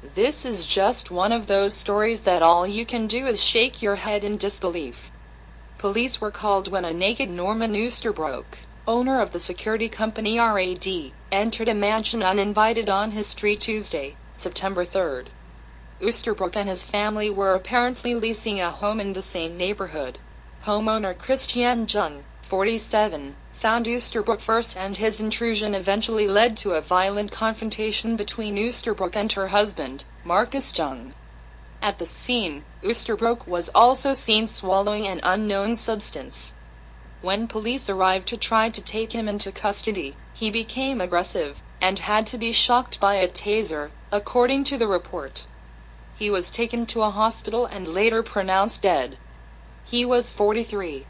This is just one of those stories that all you can do is shake your head in disbelief. Police were called when a naked Norman Oosterbroek, owner of the security company RAD, entered a mansion uninvited on his street Tuesday, September 3rd. Oosterbroek and his family were apparently leasing a home in the same neighborhood. Homeowner Christian Jung, 47, found Oosterbroek first and his intrusion eventually led to a violent confrontation between Oosterbroek and her husband, Marcus Jung. At the scene, Oosterbroek was also seen swallowing an unknown substance. When police arrived to try to take him into custody, he became aggressive, and had to be shocked by a taser, according to the report. He was taken to a hospital and later pronounced dead. He was 43.